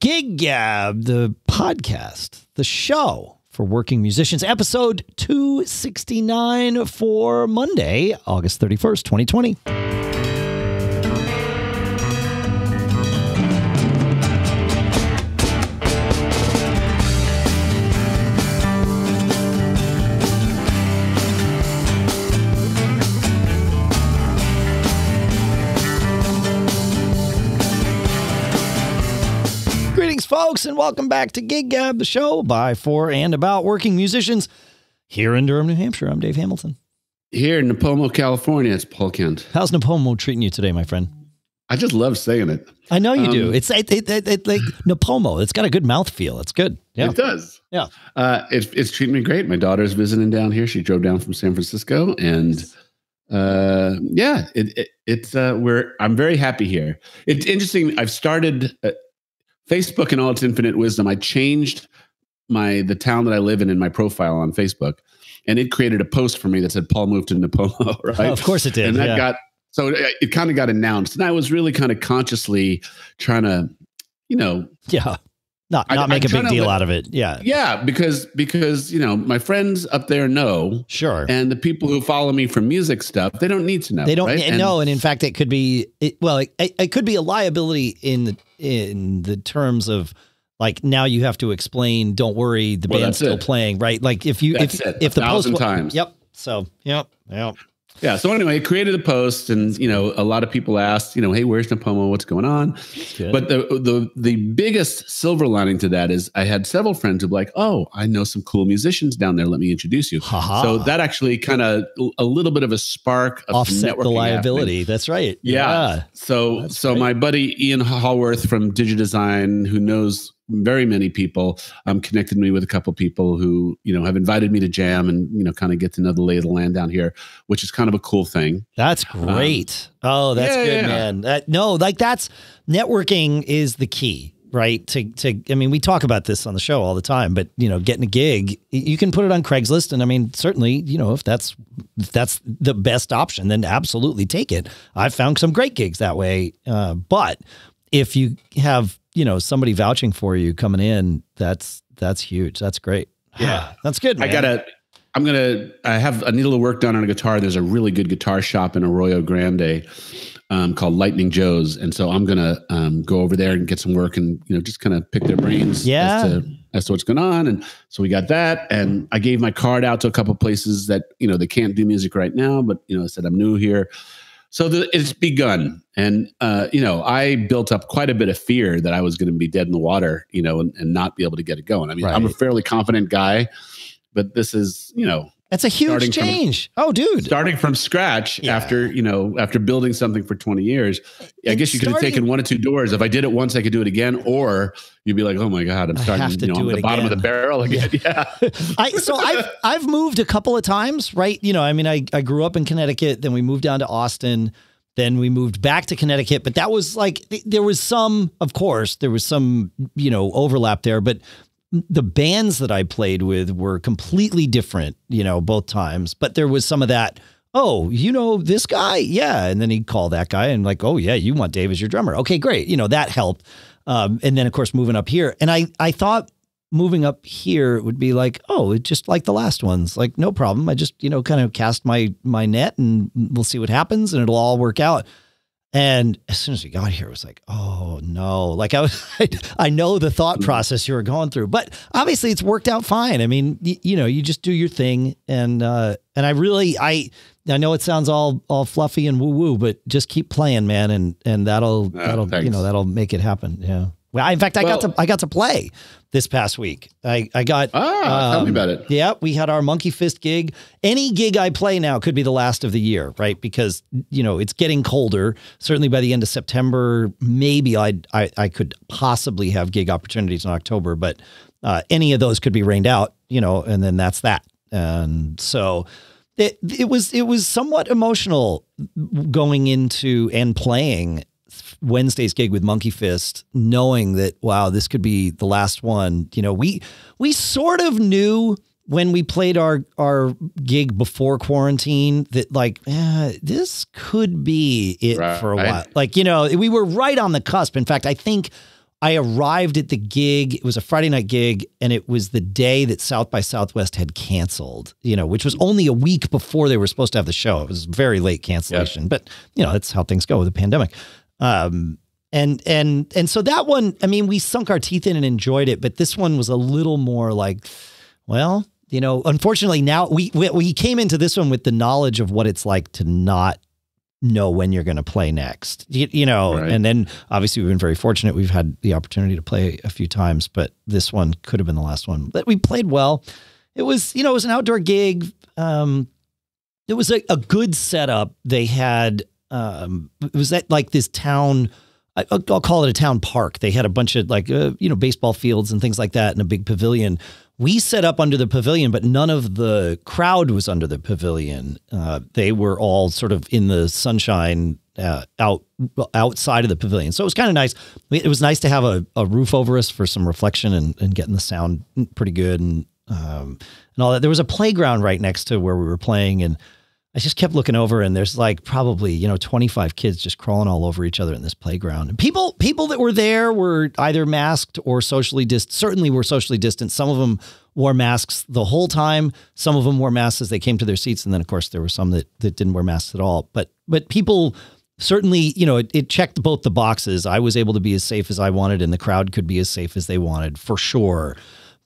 Gig Gab, the podcast, the show for working musicians, episode 269 for Monday, August 31st, 2020. Folks, and welcome back to Gig Gab, the show by, for, and about working musicians here in Durham, New Hampshire. I'm Dave Hamilton. Here in Nipomo, California, it's Paul Kent. How's Nipomo treating you today, my friend? I just love saying it. I know you Um, do. It's it, it, it, it- like Nipomo. It's got a good mouthfeel. It's good. Yeah. It does. Yeah. Uh, it's it's treating me great. My daughter's visiting down here. She drove down from San Francisco, and uh, yeah, it, it it's uh, we're I'm very happy here. It's interesting. I've started uh, Facebook and all its infinite wisdom. I changed my the town that I live in in my profile on Facebook, and it created a post for me that said Paul moved to Nipomo. Right. of course it did. and that yeah. got so it, it kind of got announced and i was really kind of consciously trying to you know yeah. Not I- not make I'm a big deal let- out of it. Yeah. yeah because because you know my friends up there know Sure. and the people who follow me for music stuff they don't need to know they don't right? and and in fact, it could be it, well, it, it could be a liability in the in the terms of like now you have to explain. Don't worry, the Well, band's still it. playing, right? Like if you That's if if a the post times. Yep. So yep. Yep. Yeah so anyway it created a post and you know a lot of people asked you know hey where's nipomo what's going on Good. But the the the biggest silver lining to that is I had several friends who were like, "Oh, I know some cool musicians down there. Let me introduce you." Ha-ha. So that actually kind of a little bit of a spark of offset the networking happening. liability. That's right. Yeah. So That's so great. my buddy Ian Hallworth from Digidesign, who knows very many people, um, connected me with a couple people who you know have invited me to jam and you know kind of get to know the lay of the land down here, which is kind of a cool thing. That's great. oh, that's Um, yeah, good, yeah. man. That, no, like that's networking is the key, right? To to I mean, we talk about this on the show all the time, but you know, getting a gig, you can put it on Craigslist, and I mean, certainly, you know, if that's if that's the best option, then absolutely take it. I've found some great gigs that way, uh, but if you have you know somebody vouching for you coming in, that's that's huge. That's great. Yeah. that's good. I gotta. I'm gonna. I have. I need a little work done on a guitar. There's a really good guitar shop in Arroyo Grande um, called Lightning Joe's, and so I'm gonna um, go over there and get some work and you know just kind of pick their brains Yeah. as to as to what's going on. And so we got that, and I gave my card out to a couple places that you know they can't do music right now, but you know I said I'm new here. So the, it's begun, and uh, you know I built up quite a bit of fear that I was going to be dead in the water, you know, and, and not be able to get it going. I mean, I'm a fairly confident guy, but this is you know That's a huge starting from- change. oh, dude. starting from scratch Yeah. after you know after building something for 20 years i And guess you could have taken one or two doors if i did it once i could do it again or you'd be like oh my god i'm starting to you know, do the bottom of the barrel again yeah, I so I've I've moved a couple of times, right? You know, I mean, I I grew up in Connecticut, then we moved down to Austin, then we moved back to Connecticut, but that was like there was some, of course, there was some you know overlap there, but the bands that I played with were completely different, you know, both times. But there was some of that. Oh, you know this guy, yeah, and then he'd call that guy and like, oh yeah, you want Dave as your drummer? Okay, great. You know that helped. Um, and then of course moving up here, and I I thought moving up here would be like, oh, it's just like the last ones. Like, no problem. I just, you know, kind of cast my my net and we'll see what happens and it'll all work out. And as soon as we got here, it was like, oh no. Like I was I know the thought process you were going through. But obviously it's worked out fine. I mean, you know, you just do your thing and uh and I really I I know it sounds all all fluffy and woo woo, but just keep playing, man, and and that'll Ah, that'll you know that'll make it happen. Yeah. Well, in fact, I got to I got to play this past week. I I got ah tell me um, about it yeah, we had our Monkey Fist gig. Any gig I play now could be the last of the year, right? Because you know it's getting colder. Certainly by the end of September, maybe I'd, I I could possibly have gig opportunities in October, but uh, any of those could be rained out, you know, and then that's that. And so it it was it was somewhat emotional going into and playing Wednesday's gig with Monkey Fist, knowing that wow, this could be the last one. You know, we we sort of knew when we played our our gig before quarantine that like eh, this could be it for a Right. while. Like you know, we were right on the cusp. In fact, I think I arrived at the gig. It was a Friday night gig, and it was the day that South by Southwest had canceled. You know, which was only a week before they were supposed to have the show. It was very late cancellation, but you know that's how things go with the pandemic. Um, and and and so that one, I mean, we sunk our teeth in and enjoyed it, but this one was a little more like, well, you know, unfortunately now we we, we came into this one with the knowledge of what it's like to not know when you're going to play next. You, you know, right. and then obviously we've been very fortunate. We've had the opportunity to play a few times, but this one could have been the last one. But we played well. It was, you know, it was an outdoor gig. Um, it was a, a good setup. They had, um, was at like this town I'll call it a town park. They had a bunch of like, uh, you know, baseball fields and things like that and a big pavilion. We set up under the pavilion, but none of the crowd was under the pavilion. Uh, they were all sort of in the sunshine uh, out outside of the pavilion. So it was kind of nice. It was nice to have a, a roof over us for some reflection and, and getting the sound pretty good and um, and all that. There was a playground right next to where we were playing and I just kept looking over and there's like probably, you know, 25 kids just crawling all over each other in this playground. And people people that were there were either masked or socially distant, certainly were socially distant. Some of them wore masks the whole time. Some of them wore masks as they came to their seats and then of course there were some that that didn't wear masks at all. But but people certainly, you know, it, it checked both the boxes. I was able to be as safe as I wanted and the crowd could be as safe as they wanted for sure.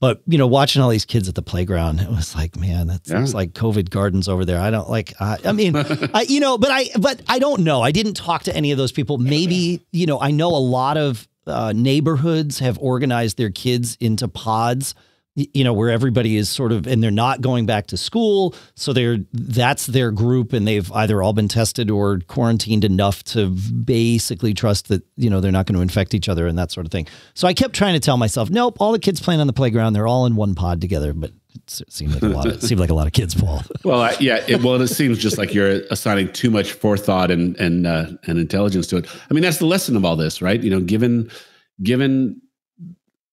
But you know, watching all these kids at the playground, it was like, man, that yeah. like COVID gardens over there. I don't like. I, I mean, I, you know, but I, but I don't know. I didn't talk to any of those people. Maybe you know, I know a lot of uh, neighborhoods have organized their kids into pods you know where everybody is sort of and they're not going back to school. So they're that's their group and they've either all been tested or quarantined enough to basically trust that you know they're not going to infect each other and that sort of thing. So i kept trying to tell myself nope all the kids playing on the playground they're all in one pod together. But it seemed like a lot of, it seemed like a lot of kids paul. Well I, yeah it, well it seems just like you're assigning too much forethought and and uh, and intelligence to it. I mean that's the lesson of all this right? You know given given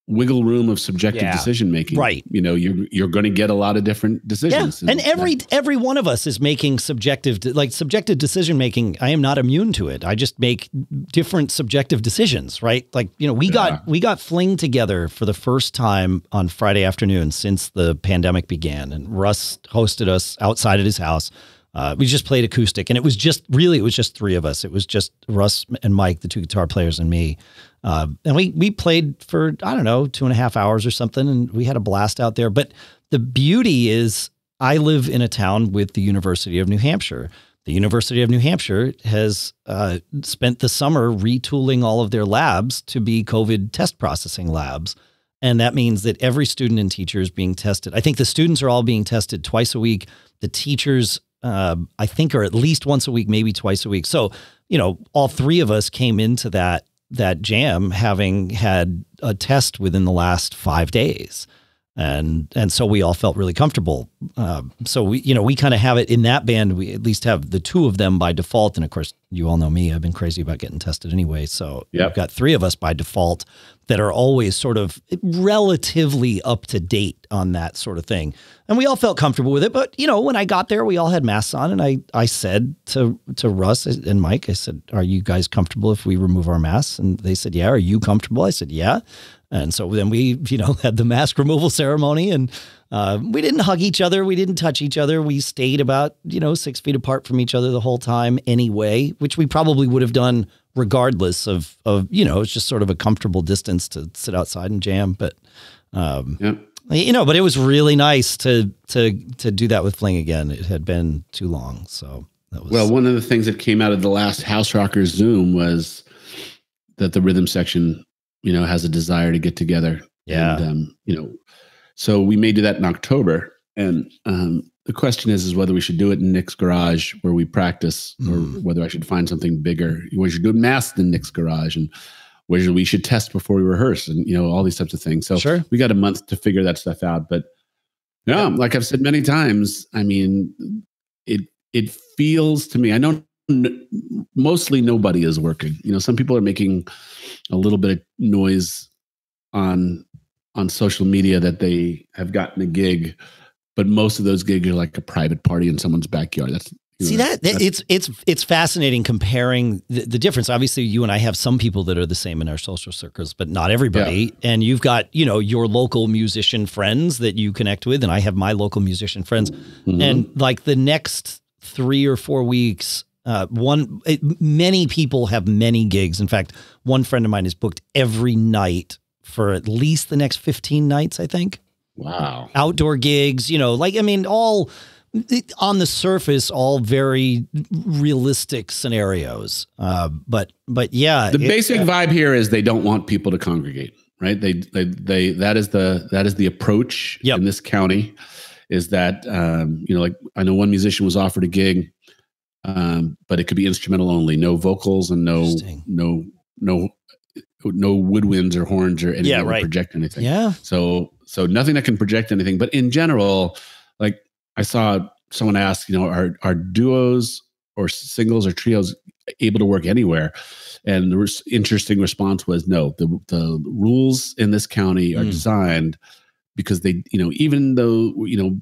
wiggle room of subjective yeah. decision making. Right. You know, you're you're going to get a lot of different decisions. Yeah. And, and every every one of us is making subjective like subjective decision making. I am not immune to it. I just make different subjective decisions, right? Like, you know, we yeah. got we got fling together for the first time on Friday afternoon since the pandemic began and Russ hosted us outside at his house. Uh, we just played acoustic and it was just really it was just three of us. It was just Russ and Mike, the two guitar players and me. Uh, and we we played for I don't know two and a half hours or something, and we had a blast out there. But the beauty is, I live in a town with the University of New Hampshire. The University of New Hampshire has uh, spent the summer retooling all of their labs to be COVID test processing labs. And that means that every student and teacher is being tested. I think the students are all being tested twice a week. The teachers, uh, I think, are at least once a week, maybe twice a week. So, you know, all three of us came into that that jam having had a test within the last five days. And and so we all felt really comfortable. Uh, so we you know we kind of have it in that band. We at least have the two of them by default. And of course, you all know me. I've been crazy about getting tested anyway. So yep. we've got three of us by default that are always sort of relatively up to date on that sort of thing. And we all felt comfortable with it. But, you know, when I got there, we all had masks on. And I, I said to, to Russ and Mike, I said, Are you guys comfortable if we remove our masks? And they said, Yeah. Are you comfortable? I said, Yeah. And so then we, you know, had the mask removal ceremony and uh, we didn't hug each other. We didn't touch each other. We stayed about, you know, six feet apart from each other the whole time anyway, which we probably would have done regardless of, of, you know, it's just sort of a comfortable distance to sit outside and jam. But, um, yep. you know, but it was really nice to, to, to do that with Fling again. It had been too long. So that was. Well, one of the things that came out of the last House Rockers Zoom was that the rhythm section, you know, has a desire to get together. Yeah. And, um, you know, so we may do that in October. And, um, the question is is whether we should do it in Nick's garage where we practice, mm. or hmm. whether I should find something bigger. We should do it masked in Nick's garage, and where we should test before we rehearse, and you know all these types of things. So sure. we got a month to figure that stuff out. But yeah, yeah, like I've said many times, I mean, it it feels to me. I know mostly nobody is working. You know, some people are making a little bit of noise on on social media that they have gotten a gig but most of those gigs are like a private party in someone's backyard. That's See that, that it's it's it's fascinating comparing the, the, difference. Obviously, you and I have some people that are the same in our social circles, but not everybody. Yeah. And you've got you know your local musician friends that you connect with, and I have my local musician friends. Mm-hmm. And like the next three or four weeks, uh, one it, many people have many gigs. In fact, one friend of mine is booked every night for at least the next fifteen nights. I think. Wow. Outdoor gigs, you know, like I mean, all on the surface, all very realistic scenarios. Uh, but but yeah, the it, basic uh, vibe here is they don't want people to congregate, right? They they they that is the that is the approach yep. in this county. Is that um, you know like I know one musician was offered a gig, um, but it could be instrumental only, no vocals and no no no no woodwinds or horns or anything yeah, that right. project anything. Yeah. So so nothing that can project anything. But in general, like I saw someone ask, you know, are are duos or singles or trios able to work anywhere? And the res- interesting response was no. The the rules in this county are mm. designed because they, you know, even though you know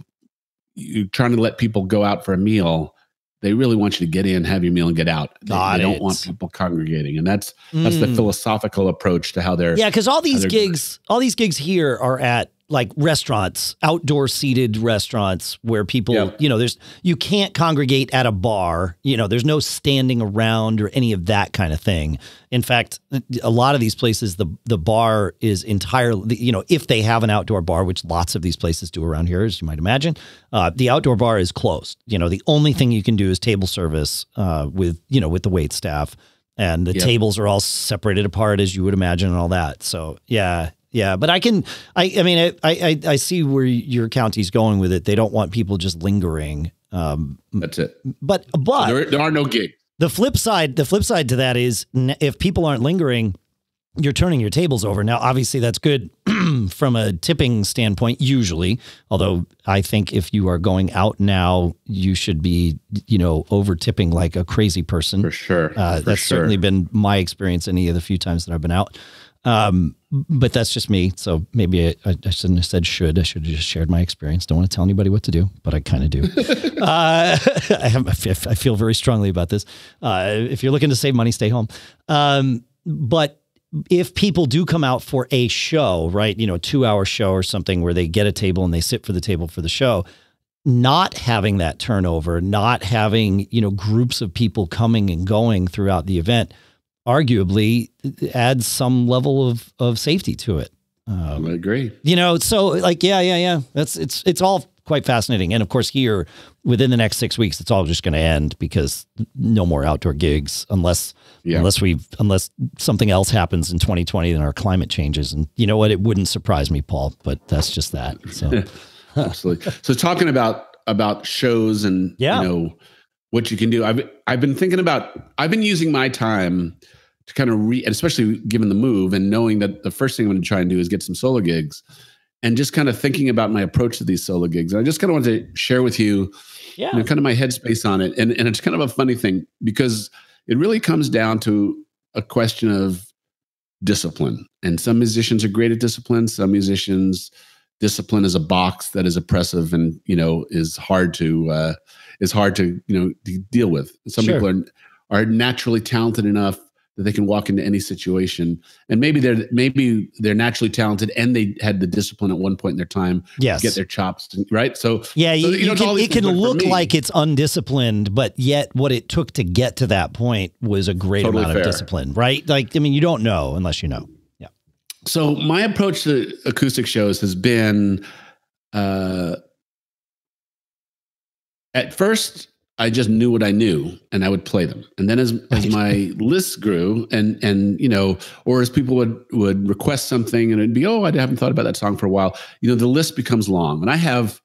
you're trying to let people go out for a meal, they really want you to get in, have your meal, and get out. They, they don't want people congregating, and that's that's the mm. philosophical approach to how they're. Yeah, because all these gigs, all these gigs here are at like restaurants, outdoor seated restaurants where people, yeah. you know, there's you can't congregate at a bar. You know, there's no standing around or any of that kind of thing. In fact, a lot of these places, the the bar is entirely, you know, if they have an outdoor bar, which lots of these places do around here, as you might imagine, uh, the outdoor bar is closed. You know, the only thing you can do is table service uh, with, you know, with the wait staff and the yep. tables are all separated apart as you would imagine and all that. So yeah, yeah, but I can. I. I mean, I. I. I see where your county's going with it. They don't want people just lingering. Um, That's it. But but so there, there are no gigs. The flip side. The flip side to that is if people aren't lingering, you're turning your tables over. Now, obviously, that's good from a tipping standpoint, usually. Although I think if you are going out now, you should be, you know, over tipping like a crazy person. For sure. Uh, For that's sure. certainly been my experience any of the few times that I've been out. Um, but that's just me. So maybe I, I, shouldn't have said should. I should have just shared my experience. Don't want to tell anybody what to do, but I kind of do. uh, I, have, I feel very strongly about this. Uh, if you're looking to save money, stay home. Um, but if people do come out for a show, right, you know, a two hour show or something where they get a table and they sit for the table for the show, not having that turnover, not having, you know, groups of people coming and going throughout the event – arguably adds some level of of safety to it. Um, I agree. You know, so like, yeah, yeah, yeah. That's it's it's all quite fascinating. And of course, here within the next six weeks, it's all just going to end because no more outdoor gigs unless yeah. unless we unless something else happens in 2020 and our climate changes. And you know what? It wouldn't surprise me, Paul. But that's just that. So absolutely. So talking about about shows and yeah. you know what you can do. I've I've been thinking about. I've been using my time to kind of re, especially given the move and knowing that the first thing I'm going to try and do is get some solo gigs, and just kind of thinking about my approach to these solo gigs. And I just kind of want to share with you, yeah, you know, kind of my headspace on it. And and it's kind of a funny thing because it really comes down to a question of discipline. And some musicians are great at discipline. Some musicians discipline is a box that is oppressive and you know is hard to uh, is hard to you know to deal with. Some sure. people are are naturally talented enough that they can walk into any situation, and maybe they're maybe they're naturally talented and they had the discipline at one point in their time yes. to get their chops right. So yeah, so, you, you, know, can, it can look like it's undisciplined, but yet what it took to get to that point was a great totally amount fair. of discipline, right? Like I mean, you don't know unless you know. Yeah. So my approach to acoustic shows has been. Uh, at first I just knew what I knew and I would play them. And then as, as my list grew and and you know, or as people would would request something and it'd be, oh, I haven't thought about that song for a while, you know, the list becomes long. And I have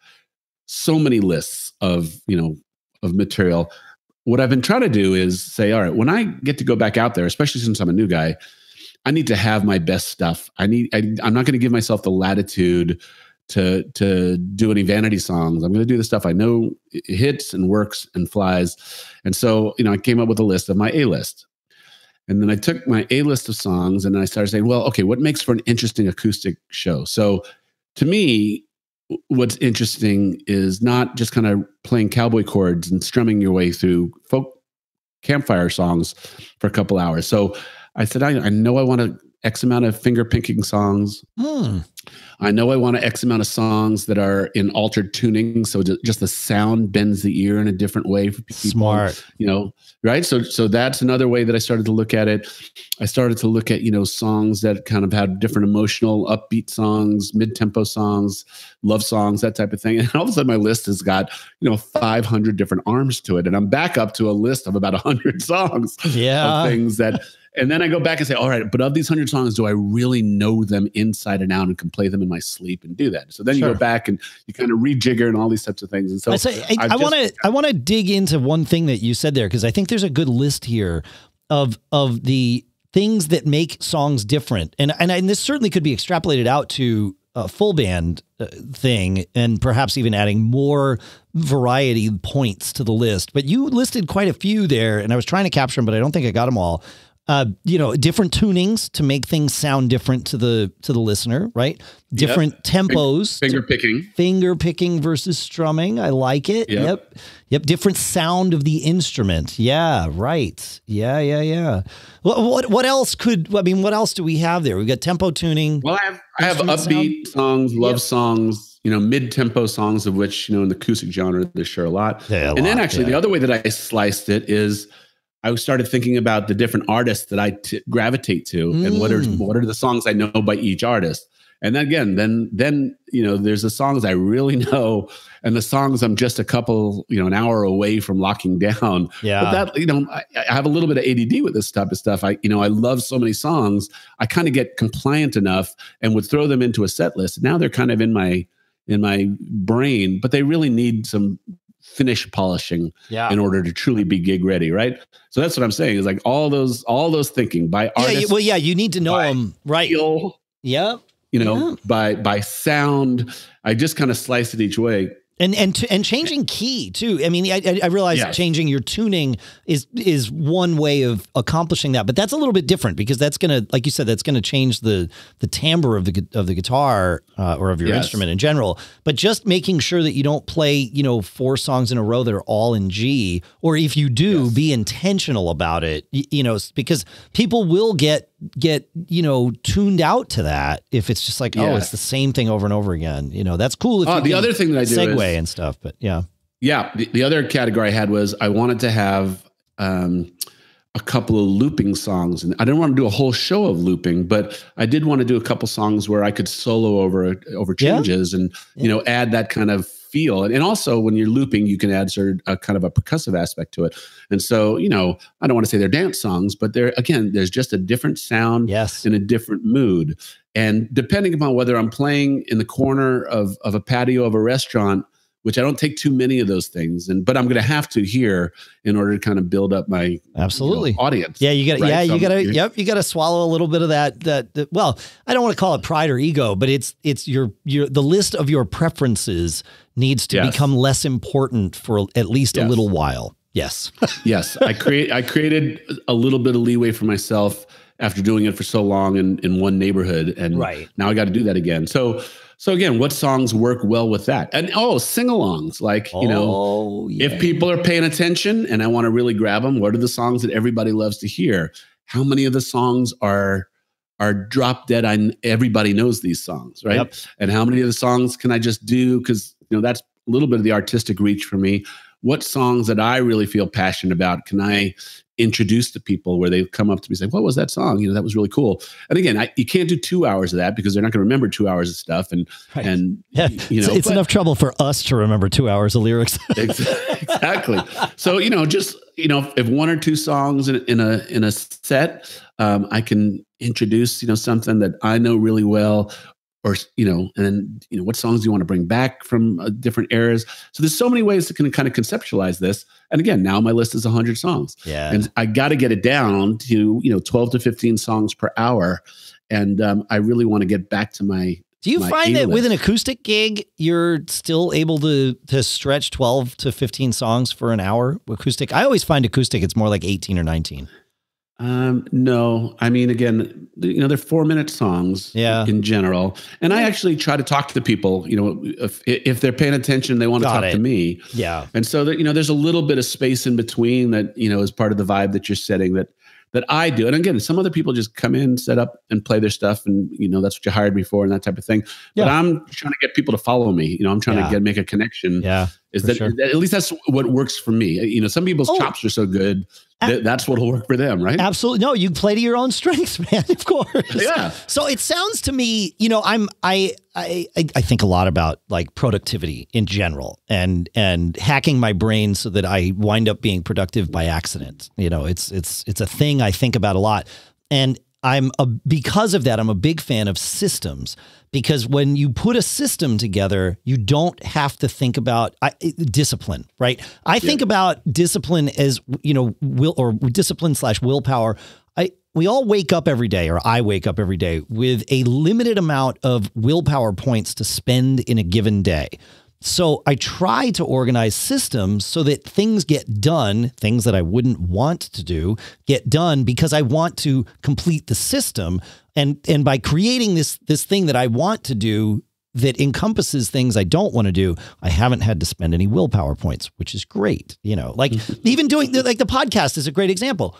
so many lists of, you know, of material. What I've been trying to do is say, all right, when I get to go back out there, especially since I'm a new guy, I need to have my best stuff. I need I, I'm not going to give myself the latitude to to do any vanity songs. I'm going to do the stuff I know hits and works and flies. And so, you know, I came up with a list of my A list. And then I took my A list of songs and I started saying, well, okay, what makes for an interesting acoustic show? So to me, what's interesting is not just kind of playing cowboy chords and strumming your way through folk campfire songs for a couple hours. So I said, I, I know I want to X amount of finger picking songs. Hmm. I know I want an X amount of songs that are in altered tuning, so just the sound bends the ear in a different way for people. Smart. You know, right? So, so that's another way that I started to look at it. I started to look at you know songs that kind of had different emotional, upbeat songs, mid tempo songs, love songs, that type of thing. And all of a sudden, my list has got you know 500 different arms to it, and I'm back up to a list of about 100 songs Yeah. of things that. And then I go back and say, all right, but of these hundred songs, do I really know them inside and out and can play them in my sleep and do that? So then you go back and you kind of rejigger and all these types of things. And so I say I, I've I just- want to I want to dig into one thing that you said there because I think there's a good list here of of the things that make songs different, and and, and this certainly could be extrapolated out to a full band uh, thing, and perhaps even adding more variety points to the list. But you listed quite a few there, and I was trying to capture them, but I don't think I got them all. Uh, you know, different tunings to make things sound different to the to the listener, right? Different tempos, finger picking. finger picking versus strumming. I like it. Yep. Yep. Yep. Different sound of the instrument. Yeah. Right. Yeah. Yeah. Yeah. What, what, what else could, I mean, what else do we have there? We've got tempo tuning. Well, I have I have upbeat songs, love Yep. songs, you know, mid tempo songs of which you know in the acoustic genre they share a lot. Yeah, a and then actually yeah. the other way that I sliced it is I started thinking about the different artists that I t- gravitate to and what are Mm. what are the songs I know by each artist. And then again, then then you know, there's the songs I really know, and the songs I'm just a couple, you know, an hour away from locking down. Yeah. But that, you know, I, I have a little bit of ADD with this type of stuff. I, you know, I love so many songs. I kind of get compliant enough and would throw them into a set list. Now they're kind of in my in my brain, but they really need some finish polishing yeah. in order to truly be gig ready, right? So that's what I'm saying is like all those all those thinking by yeah. artists, you- Well, yeah. You need to know them. Right. feel, Yep. you know, Yeah. by by sound. I just kind of slice it each way. And and and changing key too. I mean, I, I- realize Yes. changing your tuning is is one way of accomplishing that, but that's a little bit different because that's gonna, like you said, that's gonna change the the timbre of the of the guitar uh, or of your Yes. instrument in general. But just making sure that you don't play, you know, four songs in a row that are all in G, or if you do, Yes. be intentional about it. y- You know, because people will get get you know tuned out to that if it's just like, oh, it's the same thing over and over again. You know, that's cool. If Oh, you the other thing that I do segue is- and stuff, but yeah. Yeah. The, the other category I had was I wanted to have um, a couple of looping songs. And I didn't want to do a whole show of looping, but I did want to do a couple songs where I could solo over over Yeah. changes and, you know, add that kind of feel. And, and also when you're looping, you can add sort of a kind of a percussive aspect to it. And so, you know, I don't want to say they're dance songs, but they're again, there's just a different sound Yes. in a different mood. And depending upon whether I'm playing in the corner of, of a patio of a restaurant, which I don't take too many of those things, and but I'm going to have to here in order to kind of build up my you know, Absolutely. audience. Yeah, you got right? yeah, So you got to yep, you got to swallow a little bit of that, that that well, I don't want to call it pride or ego, but it's it's your your the list of your preferences needs to Yes. become less important for at least a little while. Yes. yes, I create I created a little bit of leeway for myself after doing it for so long in in one neighborhood, and Right. now I got to do that again. So so again, what songs work well with that? And oh, sing-alongs, like you know. oh, yeah. If people are paying attention and I want to really grab them, what are the songs that everybody loves to hear? How many of the songs are are drop dead? I everybody knows these songs, right? Yep. And how many of the songs can I just do? Because you know that's a little bit of the artistic reach for me. What songs that I really feel passionate about can I introduce to people where they come up to me and say, "What was that song? You know, that was really cool." And again, I, you can't do two hours of that because they're not going to remember two hours of stuff. And Right. and Yeah, you it's, know, it's but- enough trouble for us to remember two hours of lyrics. Exactly. So you know, just you know, if one or two songs in, in a in a set, um, I can introduce you know something that I know really well, or you know, and then you know, what songs do you want to bring back from uh, different eras? So there's so many ways to kind of kind of conceptualize this. And again, now my list is 100 songs, yeah. and I got to get it down to you know 12 to 15 songs per hour. And um, I really want to get back to my Do you my find that with an acoustic gig, you're still able to to stretch 12 to 15 songs for an hour acoustic? I always find acoustic it's more like 18 or 19. Um, no, I mean, again, you know, they're four minute songs Yeah. in general. And I actually try to talk to the people, you know, if, if they're paying attention, they want to talk it. to me. Yeah. And so that, you know, there's a little bit of space in between that, you know, is part of the vibe that you're setting that, that I do. And again, some other people just come in, set up and play their stuff. And, you know, that's what you hired me for and that type of thing. Yeah. But I'm trying to get people to follow me. You know, I'm trying Yeah. to get, make a connection Yeah. Is that, sure. that- at least that's what works for me. You know, some people's Oh. chops are so good A- that that's what'll work for them, right? Absolutely. No, you play to your own strengths, man. Of course. Yeah. So it sounds to me, you know, I'm I I I I think a lot about like productivity in general and and hacking my brain so that I wind up being productive by accident. You know, it's it's it's a thing I think about a lot. And I'm a because of that, I'm a big fan of systems because when you put a system together, you don't have to think about I, discipline, right? I think about discipline as you know, will or discipline slash willpower. I we all wake up every day, or I wake up every day with a limited amount of willpower points to spend in a given day. So I try to organize systems so that things get done, things that I wouldn't want to do get done because I want to complete the system. And and by creating this this thing that I want to do that encompasses things I don't want to do, I haven't had to spend any willpower points, which is great. You know, like even doing like the podcast is a great example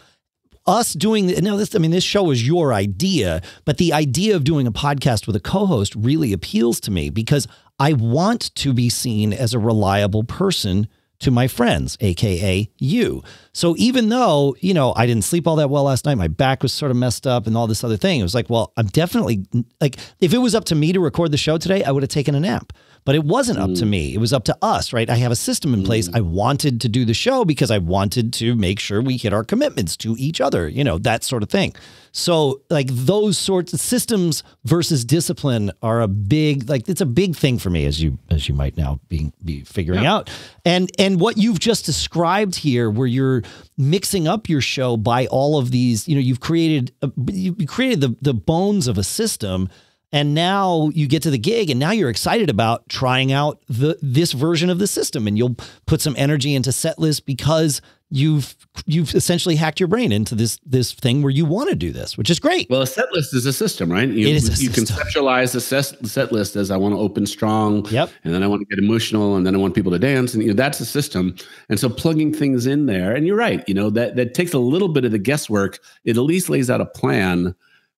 us doing now this i mean this show is your idea but the idea of doing a podcast with a co-host really appeals to me because i want to be seen as a reliable person to my friends aka you. So even though you know i didn't sleep all that well last night my back was sort of messed up and all this other thing it was like well i'm definitely like if it was up to me to record the show today i would have taken a nap but it wasn't up to mm. me. It was up to us, right? I have a system in place. Mm. I wanted to do the show because I wanted to make sure we hit our commitments to each other, you know, that sort of thing. So, like those sorts of systems versus discipline are a big, like it's a big thing for me, as you as you might now be be figuring out. And and what you've just described here, where you're mixing up your show by all of these, you know, you've created a, you you created the the bones of a system and now you get to the gig and now you're excited about trying out the this version of the system and you'll put some energy into set list because you've you've essentially hacked your brain into this this thing where you want to do this which is great Well, a set list is a system, right? You, It is a you system. conceptualize the set, set list as I want to open strong, Yep. and then I want to get emotional, and then I want people to dance, and you know that's a system. And so plugging things in there, and you're right, you know that that takes a little bit of the guesswork. It at least lays out a plan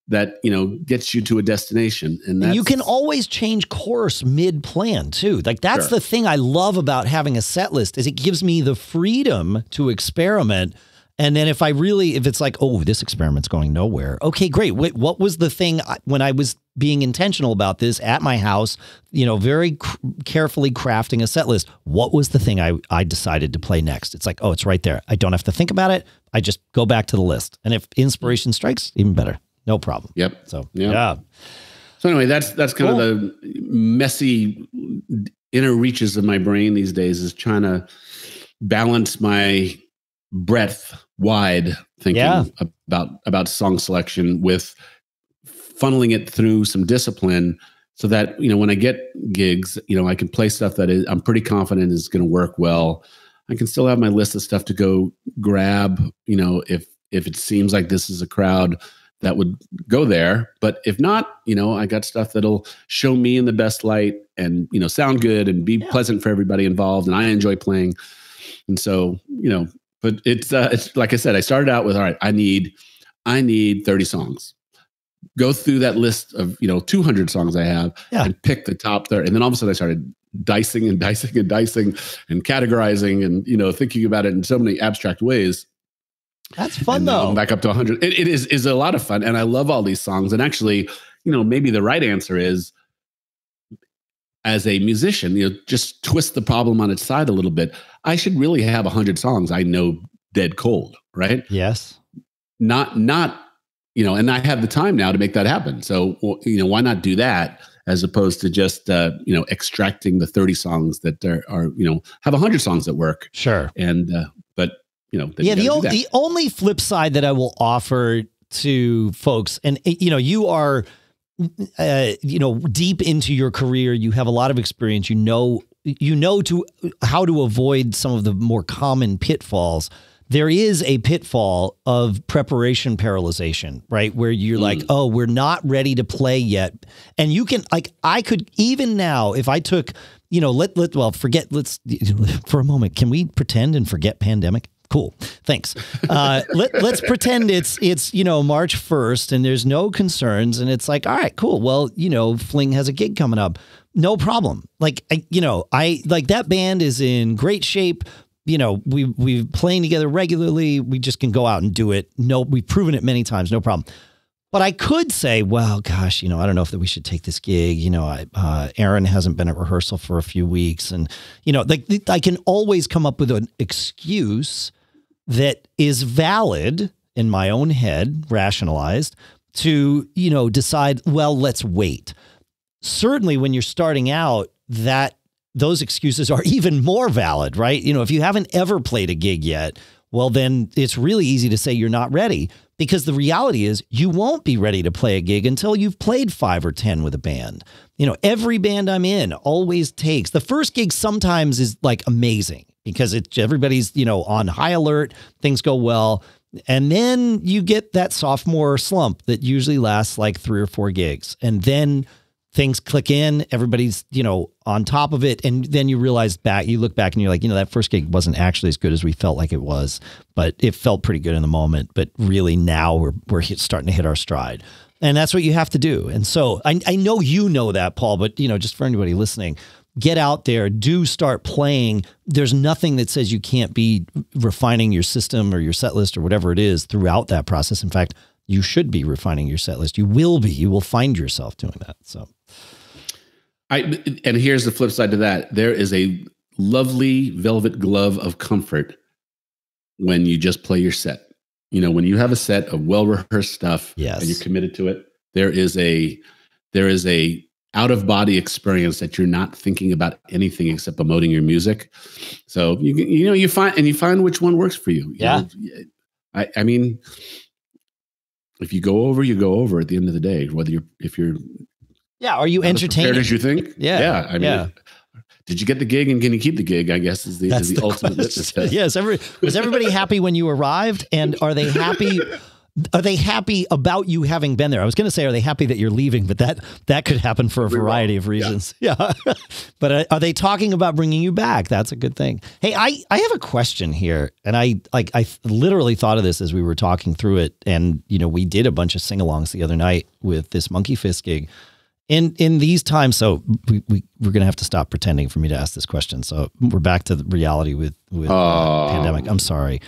that you know gets you to a destination, and that's, you can always change course mid plan too. Like that's Sure. the thing I love about having a set list is it gives me the freedom to experiment. And then if I really, if it's like, oh, this experiment's going nowhere. Okay, great. Wait, what was the thing I, when I was being intentional about this at my house? You know, very cr- carefully crafting a set list. What was the thing I I decided to play next? It's like, oh, it's right there. I don't have to think about it. I just go back to the list. And if inspiration strikes, even better. No problem. Yep. So Yeah. yeah. So anyway, that's that's kind of the messy inner reaches of my brain these days is trying to balance my breadth wide thinking Yeah. about about song selection with funneling it through some discipline so that you know when I get gigs, you know I can play stuff that is, I'm pretty confident is going to work well. I can still have my list of stuff to go grab, you know, if if it seems like this is a crowd that would go there. But if not, you know, I got stuff that'll show me in the best light and, you know, sound good and be Yeah. pleasant for everybody involved. And I enjoy playing. And so, you know, but it's, uh, it's like I said, I started out with, all right, I need, I need 30 songs. Go through that list of, you know, 200 songs I have Yeah. and pick the top 30. And then all of a sudden I started dicing and dicing and dicing and categorizing and, you know, thinking about it in so many abstract ways That's fun and though. Back up to 100. It, it is is a lot of fun, and I love all these songs. And actually, you know, maybe the right answer is, as a musician, you know, just twist the problem on its side a little bit. I should really have 100 songs I know dead cold, right? Yes. Not not you know, and I have the time now to make that happen. So you know, why not do that as opposed to just uh, you know extracting the 30 songs that are, are you know have 100 songs that work Sure. and uh, you know yeah. The, o- the only flip side that I will offer to folks, and eh, you know, you are, uh, you know, deep into your career. You have a lot of experience. You know, you know to how to avoid some of the more common pitfalls. there is a pitfall of preparation paralyzation, right? Where you're mm. like, oh, we're not ready to play yet. And you can, like, I could even now, if I took, you know, let, let, well, forget, let's, for a moment, can we pretend and forget pandemic? Cool. Thanks. Uh, let, us pretend it's it's you know March first and there's no concerns and it's like all right, cool. Well, you know, Fling has a gig coming up. No problem. Like I, you know, I like that band is in great shape. You know, we we playing together regularly. We just can go out and do it. No, we've proven it many times. No problem. But I could say, well, gosh, you know, I don't know if that we should take this gig. You know, I, uh, Aaron hasn't been at rehearsal for a few weeks, and you know, like I can always come up with an excuse that is valid in my own head, rationalized to, you know, decide, well, let's wait. Certainly when you're starting out, that those excuses are even more valid, right? You know, if you haven't ever played a gig yet, well, then it's really easy to say you're not ready because the reality is you won't be ready to play a gig until you've played five or 10 with a band. You know, every band I'm in always takes the first gig sometimes is like amazing because it's everybody's, you know, on high alert, things go well. And then you get that sophomore slump that usually lasts like three or four gigs. And then things click in, everybody's, you know, on top of it. And then you realize back, you look back and you're like, you know, that first gig wasn't actually as good as we felt like it was, but it felt pretty good in the moment. But really now we're, we're starting to hit our stride. And that's what you have to do. And so I, I know you know that, Paul, but, you know, just for anybody listening, get out there, do start playing. There's nothing that says you can't be refining your system or your set list or whatever it is throughout that process. In fact, you should be refining your set list. You will be. You will find yourself doing that. So, I and here's the flip side to that. There is a lovely velvet glove of comfort when you just play your set. You know, when you have a set of well rehearsed stuff yes. and you're committed to it, there is a there is a out of body experience that you're not thinking about anything except promoting your music. So you you know you find and you find which one works for you. Yeah. You know, I I mean, if you go over, you go over. At the end of the day, whether you're if you're yeah, are you entertained as you think? Yeah, yeah. I mean, yeah. did you get the gig and can you keep the gig? I guess is the, is the, the ultimate test. Yes, every, was everybody happy when you arrived, and are they happy? Are they happy about you having been there? I was going to say, are they happy that you're leaving? But that that could happen for a variety of reasons. Yeah, yeah. but are they talking about bringing you back? That's a good thing. Hey, I I have a question here, and I like I literally thought of this as we were talking through it, and you know we did a bunch of sing-alongs the other night with this Monkey Fist gig. In in these times, so we, we we're gonna have to stop pretending for me to ask this question. So we're back to the reality with with uh, pandemic. I'm sorry.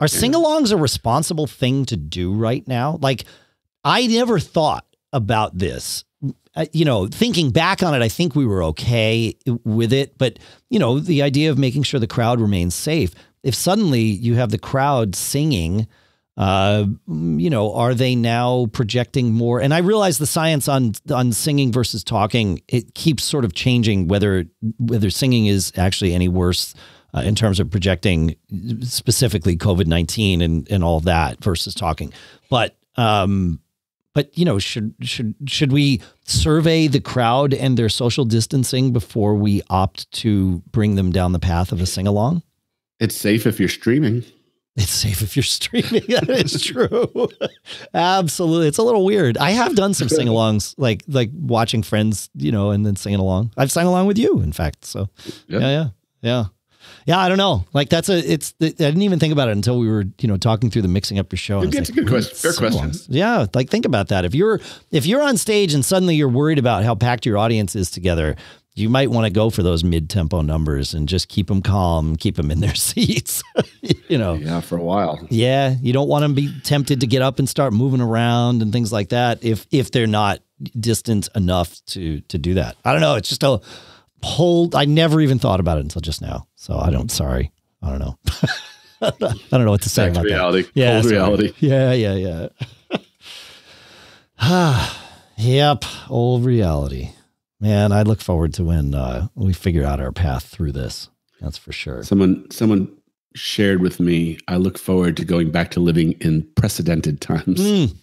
Are sing-alongs a responsible thing to do right now? Like, I never thought about this. You know, thinking back on it, I think we were okay with it. But, you know, the idea of making sure the crowd remains safe. If suddenly you have the crowd singing, uh, you know, are they now projecting more? And I realize the science on on singing versus talking it keeps sort of changing whether whether singing is actually any worse uh, in terms of projecting specifically COVID nineteen and and all that versus talking. But um, but you know, should should should we survey the crowd and their social distancing before we opt to bring them down the path of a sing along? It's safe if you're streaming. It's safe if you're streaming. that is true. Absolutely. It's a little weird. I have done some sing alongs, like like watching friends, you know, and then singing along. I've sang along with you, in fact. So yeah, yeah, yeah. yeah yeah, I don't know. Like that's a it's. I didn't even think about it until we were you know talking through the mixing up your show. It's like, a good question. Fair question. Yeah, like think about that. If you're if you're on stage and suddenly you're worried about how packed your audience is together, you might want to go for those mid-tempo numbers and just keep them calm, keep them in their seats. you know. Yeah, for a while. Yeah, you don't want them to be tempted to get up and start moving around and things like that if if they're not distant enough to to do that. I don't know. It's just a whole. I never even thought about it until just now. So I don't. Sorry, I don't know. I don't know what to say Back about reality. that. Yeah, Cold reality. Yeah, yeah, yeah. yep, old reality. Man, I look forward to when uh, we figure out our path through this. That's for sure. Someone, someone shared with me. I look forward to going back to living in precedented times. Mm,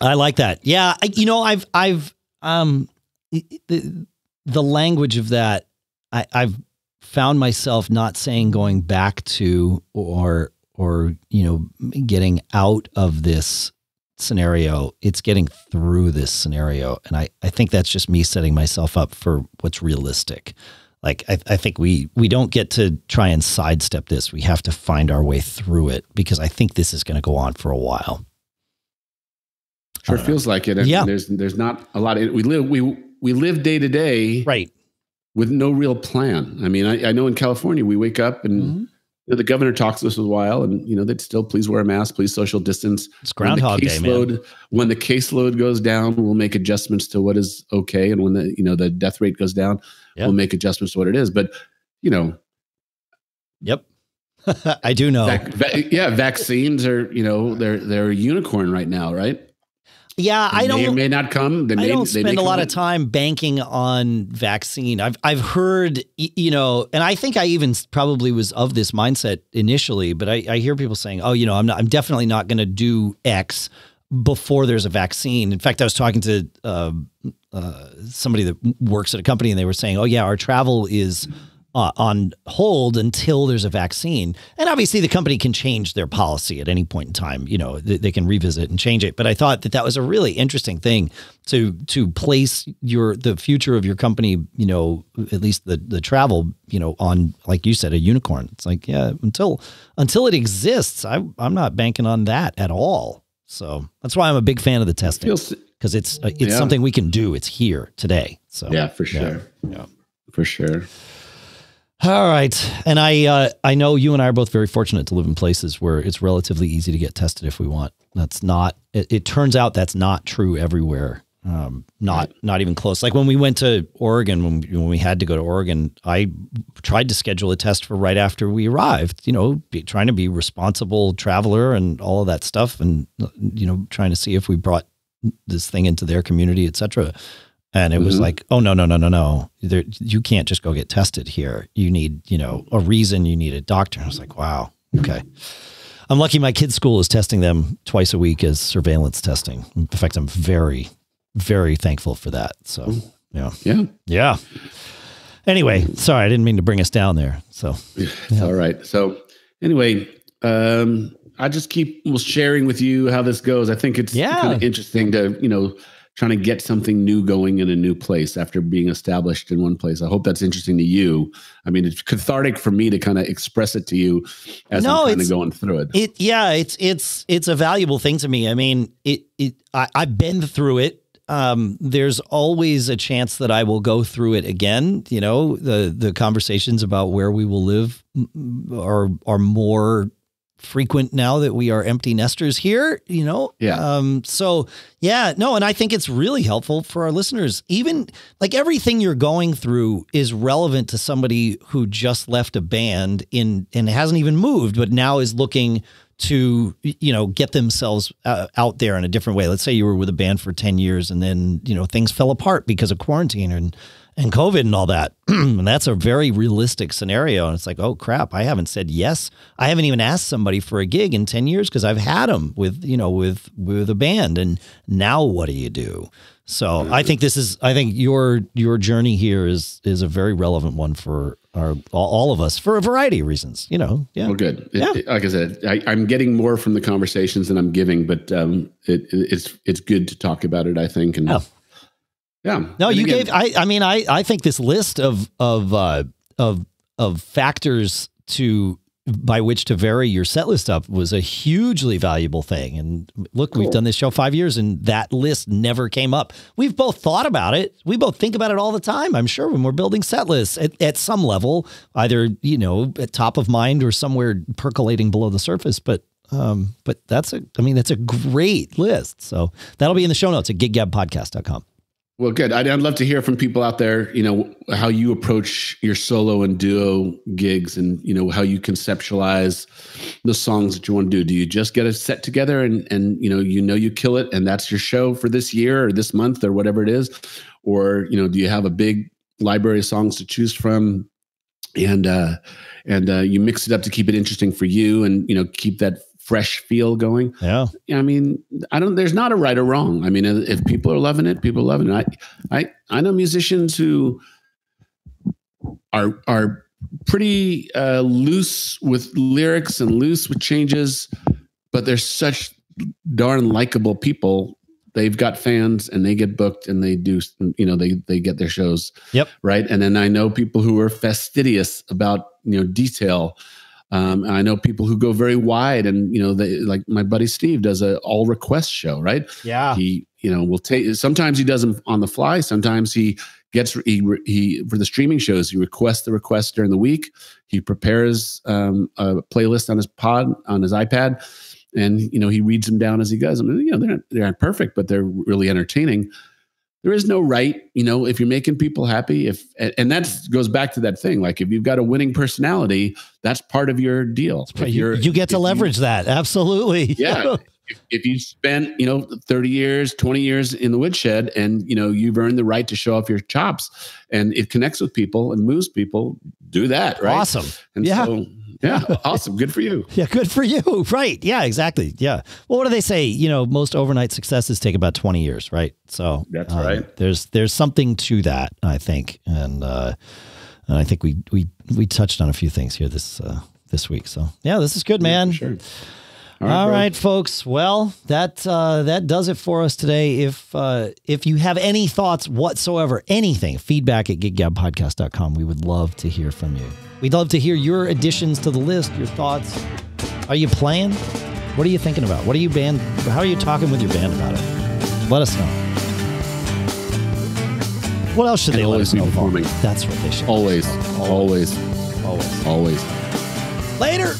I like that. Yeah, I, you know, I've, I've, um, the, the language of that, I, I've found myself not saying going back to or or you know getting out of this scenario it's getting through this scenario and i i think that's just me setting myself up for what's realistic like I, I think we we don't get to try and sidestep this we have to find our way through it because i think this is going to go on for a while Sure feels like it. Yeah. There's there's not a lot. Of, we live we we live day to day right with no real plan. I mean, I, I know in California we wake up and Mhm. you know, the governor talks to us a while, and you know they'd still please wear a mask, please social distance. it's groundhog when day the man When the caseload goes down, we'll make adjustments to what is okay, and when the you know the death rate goes down, Yeah. we'll make adjustments to what it is. But you know, yep i do know vac- va- yeah, vaccines are you know they're they're a unicorn right now, right? Yeah They i may don't may not come. They may, I don't they spend a come lot of time banking on vaccine. I've I've heard you know, and I think I even probably was of this mindset initially, but I, I hear people saying, "Oh, you know, I'm not, I'm definitely not going to do X before there's a vaccine." In fact, I was talking to uh, uh, somebody that works at a company, and they were saying, "Oh, yeah, our travel is." Uh, on hold until there's a vaccine, and obviously the company can change their policy at any point in time. You know, they, they can revisit and change it. But I thought that that was a really interesting thing to to place your the future of your company. You know, at least the the travel. You know, on like you said, a unicorn. It's like yeah, until until it exists, I I'm not banking on that at all. So that's why I'm a big fan of the testing because it's uh, it's Yeah. something we can do. It's here today. So yeah, for sure. yeah. for sure. All right, and I uh, I know you and I are both very fortunate to live in places where it's relatively easy to get tested if we want. That's not. It, it turns out that's not true everywhere. Um, not not even close. Like when we went to Oregon, when we, when we had to go to Oregon, I tried to schedule a test for right after we arrived. You know, be, trying to be responsible traveler and all of that stuff, and you know, trying to see if we brought this thing into their community, et cetera. And it was Mhm. like, oh no, no, no, no, no! There, you can't just go get tested here. You need, you know, a reason. You need a doctor. I was like, wow, okay. I'm lucky. My kid's school is testing them twice a week as surveillance testing. In fact, I'm very, very thankful for that. So, yeah, Yeah, yeah. Anyway, sorry, I didn't mean to bring us down there. So, it's all right. So anyway, um, I just keep sharing with you how this goes. I think it's Yeah. kind of interesting to you know trying to get something new going in a new place after being established in one place. I hope that's interesting to you. I mean, it's cathartic for me to kind of express it to you as No, I'm kind of going through it. It yeah, it's it's it's a valuable thing to me. I mean, it it I, I've been through it. Um, there's always a chance that I will go through it again. You know, the the conversations about where we will live are are more frequent now that we are empty nesters here. You know, Yeah. Um, so yeah, no, and I think it's really helpful for our listeners. Even like everything you're going through is relevant to somebody who just left a band in and hasn't even moved, but now is looking to you know get themselves uh, out there in a different way. Let's say you were with a band for 10 years and then, you know, things fell apart because of quarantine and and COVID and all that. and that's a very realistic scenario and it's like, "Oh crap, I haven't said yes. I haven't even asked somebody for a gig in 10 years because I've had them with, you know, with with a band and now what do you do?" So, I think this is I think your your journey here is is a very relevant one for our all, of us for a variety of reasons, you know. Yeah. Well, good. It- Yeah. it- like I said, I, I'm getting more from the conversations than I'm giving, but um, it, it- it's it's good to talk about it. I think, and Oh. Yeah. No, And you again, gave. I. I mean, I. I think this list of of uh, of of factors to by which to vary your set list up was a hugely valuable thing. And look, we've done this show five years, and that list never came up. We've both thought about it. We both think about it all the time. I'm sure when we're building set lists at, at some level, either you know at top of mind or somewhere percolating below the surface. But um, but that's a. I mean, that's a great list. So that'll be in the show notes at giggabpodcast.com. Well, good. I'd, I'd love to hear from people out there. You know how you approach your solo and duo gigs, and you know how you conceptualize the songs that you want to do. Do you just get a set together and and you know you know you kill it, and that's your show for this year or this month or whatever it is, or you know do you have a big library of songs to choose from, and uh, and uh, you mix it up to keep it interesting for you, and you know keep that fresh feel going. Yeah. I mean, I don't. There's not a right or wrong. I mean, if people are loving it, people are loving it. I, I, I know musicians who are are pretty uh, loose with lyrics and loose with changes, but they're such darn likable people. They've got fans and they get booked and they do, you know, they they get their shows. Yep. Right. And then I know people who are fastidious about you know detail. Um, I know people who go very wide, and you know, they like my buddy Steve does a all request show, right? Yeah. He, you know, will take. Sometimes he does them on the fly. Sometimes he gets he he for the streaming shows. He requests the request during the week. He prepares um, a playlist on his pod on his iPad, and you know he reads them down as he goes. I mean, you know, they're they're not perfect, but they're really entertaining there is no right you know if you're making people happy if and that goes back to that thing like if you've got a winning personality that's part of your deal. You, you get to leverage you, that. Absolutely. Yeah. If, if you spend you know 30 years 20 years in the woodshed and you know you've earned the right to show off your chops and it connects with people and moves people do that right? Awesome. And yeah. so yeah, awesome. Good for you. Yeah, good for you. Right. Yeah, exactly. Yeah. Well, what do they say? You know, most overnight successes take about 20 years, right? So that's um, right. There's there's something to that, I think. And uh and I think we we we touched on a few things here this uh this week. So yeah, this is good, man. Yeah, sure. All right, All right folks. Well, that uh, that does it for us today. If uh, if you have any thoughts whatsoever, anything, feedback at giggabpodcast.com. We would love to hear from you. We'd love to hear your additions to the list, your thoughts. Are you playing? What are you thinking about? What are you band? How are you talking with your band about it? Let us know. What else should and they always know? Performing. That's what they should. Always, always, always, always. Later.